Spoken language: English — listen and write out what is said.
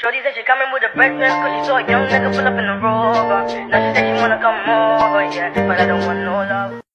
Shorty said she coming with a breakfast Cause she saw a young nigga pull up in the rover. Now she said she wanna come over, yeah But I don't want no love.